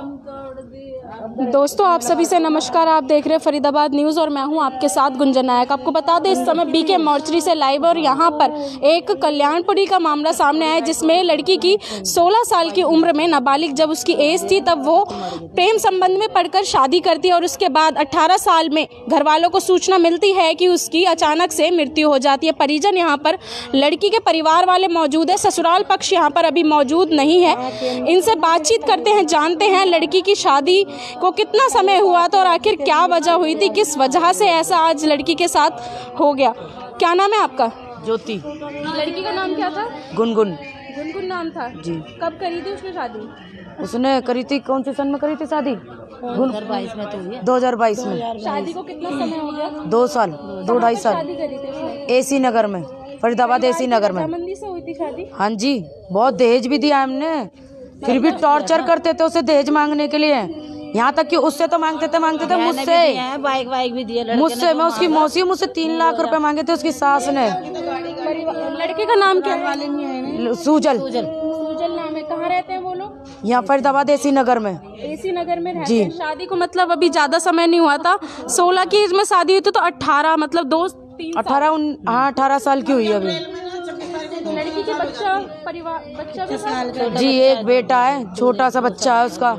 from दोस्तों, आप सभी से नमस्कार। आप देख रहे हैं फरीदाबाद न्यूज़ और मैं हूँ आपके साथ गुंजन नायक। आपको बता दें, इस समय बीके मॉर्चरी से लाइव और यहाँ पर एक कल्याणपुरी का मामला सामने आया जिसमें लड़की की 16 साल की उम्र में नाबालिग, जब उसकी एज थी, तब वो प्रेम संबंध में पढ़कर शादी करती है और उसके बाद 18 साल में घर वालों को सूचना मिलती है कि उसकी अचानक से मृत्यु हो जाती है। परिजन यहाँ पर, लड़की के परिवार वाले मौजूद है। ससुराल पक्ष यहाँ पर अभी मौजूद नहीं है। इनसे बातचीत करते हैं, जानते हैं, लड़की की शादी को कितना समय हुआ था और आखिर क्या वजह हुई थी? किस वजह से ऐसा आज लड़की के साथ हो गया? क्या नाम है आपका? ज्योति। लड़की का नाम क्या था? गुनगुन। गुनगुन नाम था। जी। कब करी थी उसने शादी? उसने करी थी कौन से सन में करी थी शादी? दो हज़ार बाईस में शादी को कितना समय हो गया? दो साल दो ढाई साल। ए करी थी उसने। एसी नगर में फरीदाबाद ए सी नगर में। से हुई थी शादी? हाँ जी बहुत दहेज भी दिया हमने। फिर भी टॉर्चर करते थे उसे दहेज मांगने के लिए। यहाँ तक कि उससे तो मांगते थे मांगते थे मुझसे। बाइक वाइक भी दिए मुझसे मैं उसकी मौसी मुझसे तीन लाख रुपए मांगे थे उसकी सास ने। लड़के का नाम क्या है? सूजल। सूजल। नाम है। कहाँ रहते हैं वो लोग? यहाँ फरीदाबाद एसी नगर में। एसी नगर में रहते जी। शादी को मतलब अभी ज़्यादा समय नहीं हुआ था। सोलह की एज में शादी हुई थी तो अट्ठारह मतलब दो अठारह हाँ अठारह साल की हुई अभी। लड़की के बच्चा परिवार बच्चा भी था? जी एक बेटा है छोटा सा बच्चा है उसका।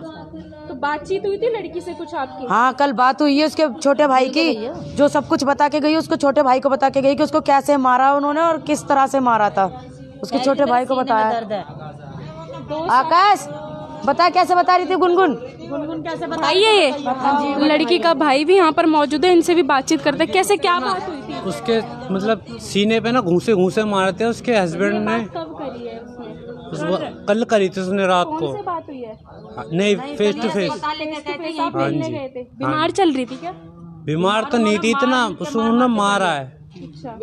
तो बातचीत हुई थी लड़की से कुछ आपकी? हाँ कल बात हुई है उसके छोटे भाई की जो सब कुछ बता के गई उसको छोटे भाई को बता के गई कि उसको कैसे मारा उन्होंने और किस तरह से मारा था। उसके छोटे भाई को बताया। आकाश बता कैसे बता रही थी गुनगुन? गुनगुन कैसे बताइए ये। लड़की का भाई भी यहाँ पर मौजूद है इनसे भी बातचीत करते कैसे क्या बात हुई? उसके मतलब सीने पे ना घूसे घूसे मारे थे उसके हस्बैंड ने कब करी है उसने? उस कल करी थी उसने रात को। बात हुई है? नहीं फेस टू फेस हाँ जी। बीमार चल रही थी क्या? बीमार तो नहीं थी इतना उसने मारा है। अच्छा।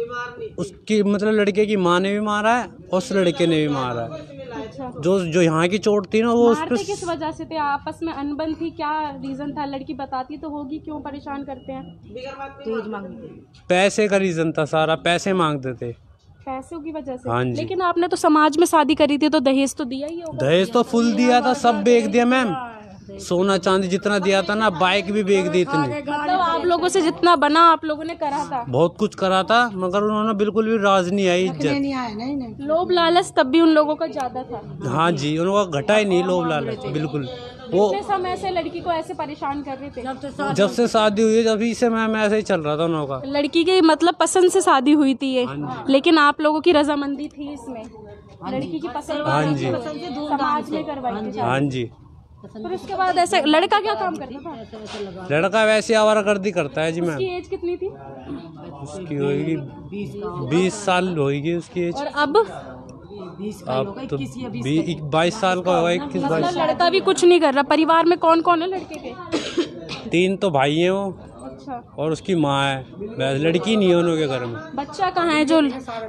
उसकी मतलब लड़के की माँ ने भी मारा है और उस लड़के ने भी मारा है। अच्छा जो जो यहाँ की चोट थी ना वो उस मारते किस वजह से थे? आपस में अनबन थी? क्या रीजन था? लड़की बताती तो होगी क्यों परेशान करते हैं? पैसे का रीजन था सारा पैसे मांगते थे। पैसों की वजह से? हाँ जी। लेकिन आपने तो समाज में शादी करी थी तो दहेज तो दिया ही होगा। दहेज तो फुल दिया था सब बेच दिया मैम। सोना चांदी जितना दिया था ना बाइक भी बेच दी इतनी। मतलब आप लोगों से जितना बना आप लोगों ने करा था। बहुत कुछ करा था मगर उन्होंने बिल्कुल भी राज नहीं आई इज़्ज़त। लोभ लालच तब भी उन लोगों का ज़्यादा था। हाँ जी उनका घटा ही नहीं लोभ लालच बिल्कुल। वो समय से लड़की को ऐसे परेशान कर रहे थे। जब से शादी हुई है जब से मैम ऐसे ही चल रहा था उन लोगों का। लड़की के मतलब पसंद से शादी हुई थी ये लेकिन आप लोगों की रजामंदी थी इसमें। लड़की की पसंद हाँ जी। समाज में करवाई हाँ जी। फिर उसके बाद ऐसे लड़का क्या काम करता था? लड़का वैसे आवारागर्दी करता है जी मैम। उसकी एज कितनी थी? उसकी होगी बीस साल होगी उसकी एज और अब? अब तो बाईस साल का होगा इक्कीस मतलब बाईस। लड़का भी कुछ नहीं कर रहा। परिवार में कौन कौन है लड़के के? तीन तो भाई हैं वो। अच्छा। और उसकी माँ है। लड़की नहीं है उनके घर में। बच्चा कहाँ है? जो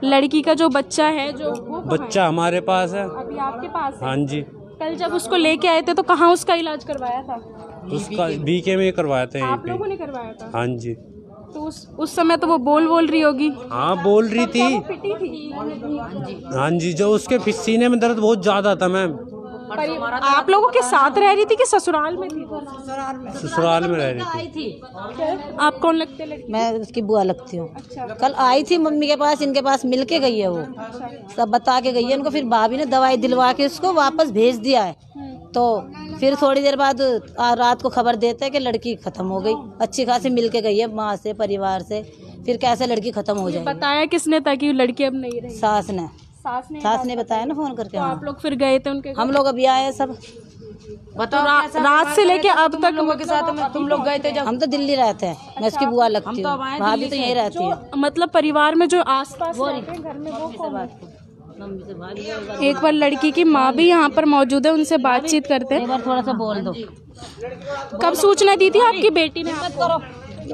लड़की का जो बच्चा है जो वो बच्चा हमारे पास है है? अभी आपके पास है? हाँ जी। कल जब उसको लेके आए थे तो कहाँ उसका इलाज करवाया था? उसका बीके में करवाया था आप लोगों ने करवाया था? हाँ जी। तो उस उस समय तो वो बोल बोल रही होगी। हाँ बोल रही थी। हाँ जी जो उसके सीने में दर्द बहुत ज़्यादा था मैम। आप लोगों के साथ रह रही थी कि ससुराल में थी? ससुराल में। रह रही थी। आप कौन लगते लड़की? मैं उसकी बुआ लगती हूँ। अच्छा। कल आई थी मम्मी के पास इनके पास मिल के गई है वो। सब बता के गई है। उनको फिर भाभी ने दवाई दिलवा के उसको वापस भेज दिया है। तो फिर थोड़ी देर बाद रात को खबर देते हैं कि लड़की खत्म हो गई। अच्छी खासी मिल के गई है माँ से परिवार से। फिर कैसे लड़की खत्म हो जाएगी? बताया किसने था कि लड़की अब नहीं रही? सास ने। सास ने सास ने बताया। ना फ़ोन करके तो हाँ। आप लोग फिर गए थे उनके हम लोग अभी आए सब। बताओ रा, रात से लेके अब तक लोगों के साथ में तुम लोग गए थे जब हम तो दिल्ली रहते हैं मैं उसकी बुआ लगती हूँ भाभी तो यही रहती है। मतलब परिवार में जो आस पास घर में वो एक बार लड़की की माँ भी यहाँ पर मौजूद है उनसे बातचीत करते हैं। एक बार थोड़ा सा बोल दो। कब सूचना दी थी आपकी बेटी ने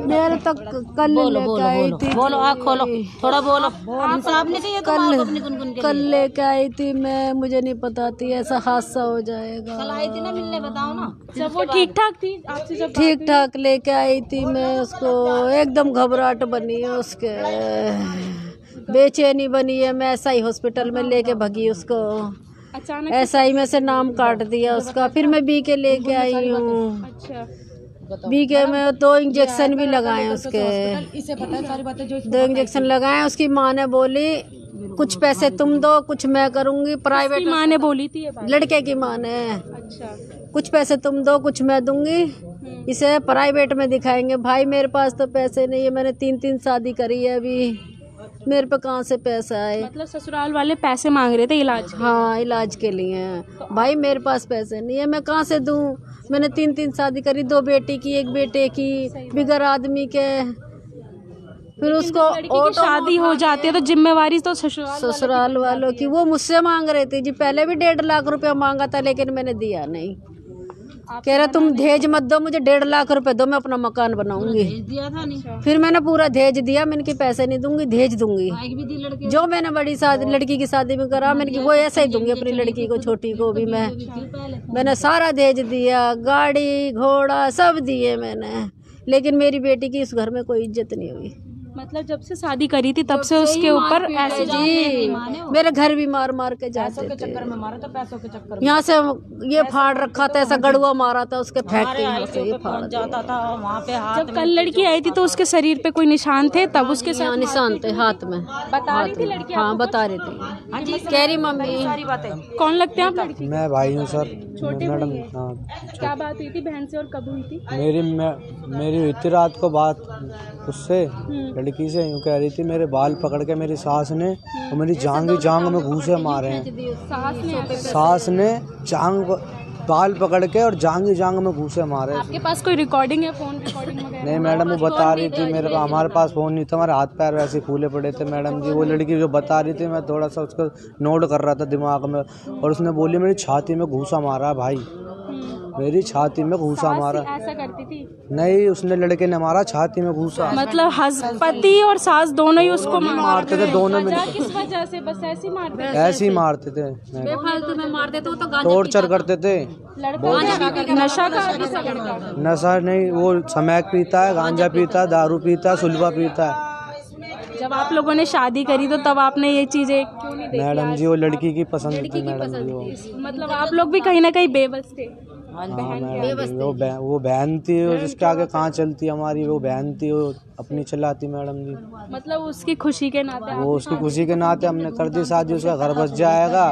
मेरे तक कल बोलो लेके आई थी बोलो आँख खोलो थोड़ा बोलो। इंसाफ नहीं चाहिए तुम्हारे को अपनी गुनगुन के कल लेके आई थी मैं मुझे नहीं पता थी ऐसा हादसा हो जाएगा। कल आई थी ना मिलने बताओ ना। जब वो ठीक ठाक थी? आपसे ठीक ठाक लेके आई थी मैं उसको। एकदम घबराहट बनी है उसके। बेचैनी बनी है मैं ऐसा ही हॉस्पिटल में लेके भगी उसको। अचानक एस आई में से नाम काट दिया उसका। फिर मैं बी के लेके आई हूँ। अच्छा। बी के में दो इंजेक्शन भी लगाए उसके। इसे पता है सारी बातें जो दो इंजेक्शन लगाए उसकी माँ ने बोली कुछ पैसे तुम दो कुछ मैं करूँगी प्राइवेट माँ ने बोली थी ये लड़के की माँ ने। अच्छा। कुछ पैसे तुम दो कुछ मैं दूँगी। इसे प्राइवेट में दिखाएँगे। भाई मेरे पास तो पैसे नहीं है मैंने तीन तीन शादी करी है अभी। मेरे पे कहाँ से पैसा आए? मतलब ससुराल वाले पैसे मांग रहे थे इलाज। हाँ इलाज के लिए। भाई मेरे पास पैसे नहीं है मैं कहाँ से दूँ? मैंने तीन तीन शादी करी दो बेटी की एक बेटे की बिगर आदमी के। फिर उसको और शादी हो जाती है तो जिम्मेवारी तो ससुराल ससुराल वालों की। वो मुझसे मांग रहे थे जी पहले भी डेढ़ लाख रुपया मांगा था लेकिन मैंने दिया नहीं। कह रहा तुम दहेज मत दो मुझे डेढ़ लाख रुपए दो मैं अपना मकान बनाऊँगी। दिया था नहीं? फिर मैंने पूरा दहेज दिया मैं कि पैसे नहीं दूँगी दहेज दूँगी। जो मैंने बड़ी शादी लड़की की शादी में करा मैंने वो ऐसा ही दूँगी अपनी लड़की को छोटी को भी मैं। मैंने सारा दहेज दिया गाड़ी घोड़ा सब दिए मैंने। लेकिन मेरी बेटी की इस घर में कोई इज़्ज़त नहीं हुई। मतलब जब से शादी करी थी तब से उसके ऊपर ऐसे जी मेरे घर भी मार मार के जाते थे में मारा था पैसों के चक्कर यहाँ से ये फाड़ रखा था ऐसा गड़ुआ मारा था उसके से ये फाड़ जाता था वहाँ पे जब कल लड़की आई थी तो उसके शरीर पे कोई निशान थे तब उसके साथ निशान थे हाथ में। बता रही थी लड़की हाँ बता रही थी। कह रही मम्मी। कौन लगते हैं आप लड़की? मैं भाई हूँ सर। छोटी मैडम हैं? हाँ। क्या बात हुई थी बहन से और कब हुई थी? मेरी मेरी हुई थी रात को बात उससे। हम्म। लड़की से यूँ कह रही थी मेरे बाल पकड़ के मेरी सास ने और मेरी जांग ही जांग में घूसे मारे हैं। सास ने जांग बाल पकड़ के और जांग ही जांग में घूसे मारे आपके पास कोई रिकॉर्डिंग है फ़ोन रिकॉर्डिंग नहीं मैडम वो बता रही थी मेरे पास हमारे पास फ़ोन नहीं था हमारे हाथ पैर वैसे फूले पड़े थे मैडम जी वो लड़की जो बता रही थी मैं थोड़ा सा उसको नोट कर रहा था दिमाग में और उसने बोली मेरी छाती में घूसा मारा भाई। मेरी छाती में घूसा मारा। ऐसा करती थी? नहीं उसने लड़के ने मारा छाती में घूसा। मतलब पति और सास दोनों ही उसको मार मारते थे दोनों में किस वजह से? बस ऐसे मारते थे? ऐसे ही मारते थे। फालतू में मारते थे वो तो टॉर्चर करते थे। नशा लड़का नशा नहीं वो समैक पीता है गांजा पीता है दारू पीता है सुलवा पीता है। जब आप लोगों ने शादी करी तो तब आपने ये चीज़ें क्यों नहीं देखी मैडम जी वो लड़की की पसंद थी मैडम जी वो। मतलब आप लोग भी कहीं ना कहीं बेबस थे। वो बहन वो बहन थी वो जिसके आगे कहाँ चलती हमारी वो बहन थी वो अपनी चलाती मैडम जी। मतलब उसकी खुशी के नाते वो उसकी खुशी के नाते हमने कर दी शादी उसका घर बस जाएगा।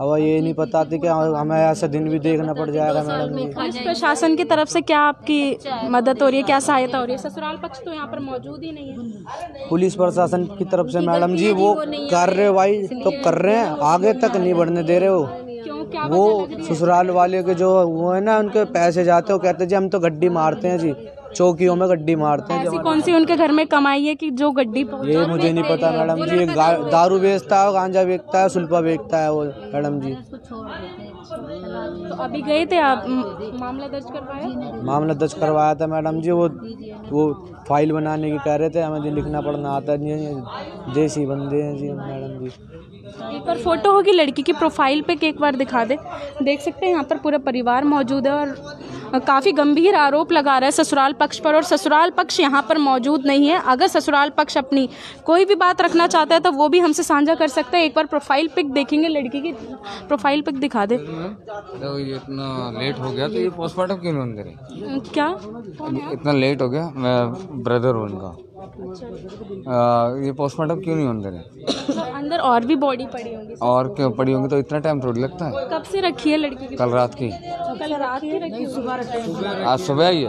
अब ये नहीं पता थी कि हमें ऐसा दिन भी देखना पड़ जाएगा मैडम जी। पुलिस प्रशासन की तरफ़ से क्या आपकी मदद हो रही है? क्या सहायता हो रही है? ससुराल पक्ष तो यहाँ पर मौजूद ही नहीं है। पुलिस प्रशासन की तरफ़ से मैडम जी वो कर रहे हो। भाई तो कर रहे हैं आगे तक नहीं बढ़ने दे रहे हो। क्यों वो ससुराल वाले के जो वो है ना उनके पैसे जाते हो कहते जी हम तो गड्डी मारते हैं जी चौकियों में गड्डी मारते हैं ऐसी कौन सी उनके घर में कमाई है कि जो गड्डी ये मुझे नहीं पता मैडम जी दारू बेचता है गांजा बेचता है सुल्पा बेचता है वो मैडम जी। तो अभी गए थे आप? मामला दर्ज करवाया? मामला दर्ज करवाया था मैडम जी वो वो फ़ाइल बनाने की कह रहे थे हमें लिखना पढ़ना आता नहीं है देसी बंदे हैं जी मैडम जी। एक बार फ़ोटो होगी लड़की की प्रोफ़ाइल पे एक बार दिखा दे। देख सकते हैं यहाँ पर पूरा परिवार मौजूद है और काफ़ी गंभीर आरोप लगा रहा है ससुराल पक्ष पर और ससुराल पक्ष यहाँ पर मौजूद नहीं है। अगर ससुराल पक्ष अपनी कोई भी बात रखना चाहता है तो वो भी हमसे साझा कर सकता है। एक बार प्रोफ़ाइल पिक देखेंगे लड़की की प्रोफ़ाइल पिक दिखा दे। तो ये इतना लेट हो गया तो ये पोस्टमार्टम क्यों नहीं क्या? इतना लेट हो गया मैं ब्रदर हूँ उनका। आ, ये पोस्टमार्टम क्यों नहीं होने दे रहे? तो अंदर और भी बॉडी पड़ी होंगी और क्यों पड़ी होंगी? तो इतना टाइम थोड़ी लगता है। कब से रखी है लड़की की? कल रात की। कल रात की रखी सुबह आज सुबह आई है?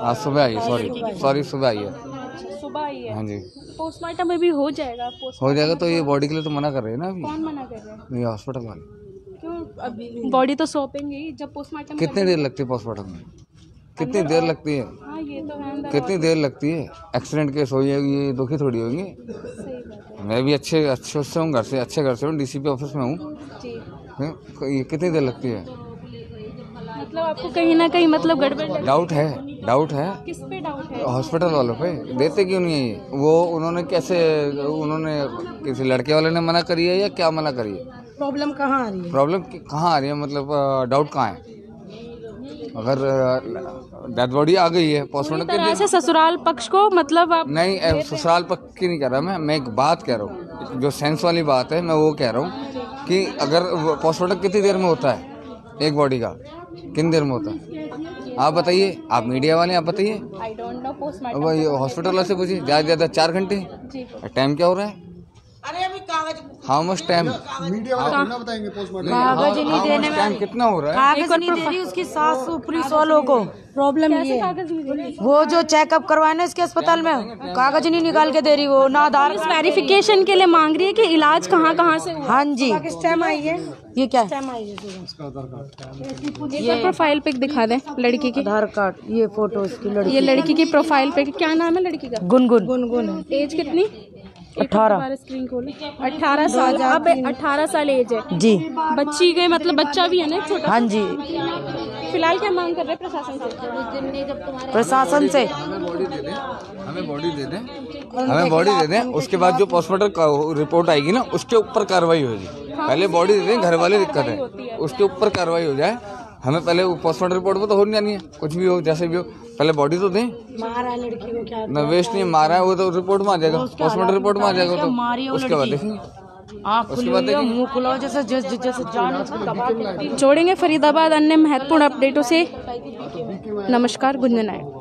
आज सुबह आई है सॉरी सॉरी सुबह आई है। है सुबह आई है। हाँ जी। पोस्टमार्टम में भी हो जाएगा हो जाएगा तो ये बॉडी के लिए तो मना कर रहे हैं ना अभी। कौन मना कर रहा है? ये हॉस्पिटल वाले। क्यों? बॉडी तो सौंपेंगे जब पोस्टमार्टम कितनी देर लगती है पोस्टमार्टम में? कितनी देर लगती है? हाँ ये तो है कितनी देर लगती है? एक्सीडेंट केस हो ये दुखी थोड़ी होगी। मैं भी अच्छे अच्छे से हूँ घर से अच्छे घर से हूँ डीसीपी ऑफ़िस में हूँ। है जी। हैं? ये कितनी देर लगती है? मतलब आपको कहीं ना कहीं मतलब गड़बड़ डाउट है डाउट है। किस पे डाउट है? हॉस्पिटल वालों पे? देते क्यों नहीं है ये? वो उन्होंने कैसे उन्होंने किसी लड़के वाले ने मना करी है या क्या मना करी है? प्रॉब्लम कहाँ आ रही है? प्रॉब्लम कहाँ आ रही है? मतलब डाउट कहाँ है? अगर डेड बॉडी आ गई है पोस्टमार्टम तरह से ससुराल पक्ष को मतलब आप नहीं ससुराल पक्ष की नहीं कह रहा मैं मैं एक बात कह रहा हूँ। जो सेंस वाली बात है मैं वो कह रहा हूँ कि अगर पोस्टमार्टम कितनी देर में होता है? एक बॉडी का। कितनी देर में होता है? आप बताइए आप मीडिया वाले आप बताइए। अब हॉस्पिटल वाले से पूछिए ज़्यादा से ज़्यादा चार घंटे? टाइम क्या हो रहा है? हाउ मच टाइम कागज़ नहीं देने में कितना हो रहा है? कागज़ नहीं दे रही। उसकी सास पुलिस वालों को। प्रॉब्लम ये वो जो चेकअप करवाए ना इसके अस्पताल में कागज़ नहीं निकाल के दे रही वो ना आधार वेरिफिकेशन के लिए मांग रही है कि इलाज कहाँ कहाँ से हाँ जी। किस टाइम आई है? ये क्या है? ये प्रोफ़ाइल पिक दिखा दें लड़की की। आधार कार्ड ये फ़ोटो इसकी लड़की ये लड़की की प्रोफ़ाइल पिक क्या नाम है लड़की का? गुनगुन। गुनगुन एज कितनी? अठारह। अठारह साल अब अठारह साल एज है। जी। बच्ची गई मतलब बच्चा भी है ना छोटा। हाँ जी। फ़िलहाल क्या मांग कर रहे हैं प्रशासन से? प्रशासन से। हमें बॉडी दे दें हमें बॉडी दे दें दे उसके बाद जो पोस्टमार्टम रिपोर्ट आएगी ना उसके ऊपर कार्रवाई होगी। पहले बॉडी दे दें घर वाले दिक्कत है। उसके ऊपर कार्रवाई हो जाए हमें पहले पोस्टमार्टम रिपोर्ट में तो हो नहीं जानी है कुछ भी हो जैसे भी हो पहले बॉडी तो दें। न वेस्ट नहीं मारा है वो तो रिपोर्ट में आ जाएगा। पोस्टमार्टम रिपोर्ट में आ जाएगा तो। उसके बाद देखेंगे। है के। जोड़ेंगे फरीदाबाद अन्य महत्वपूर्ण अपडेटों से नमस्कार गुंजन नायक।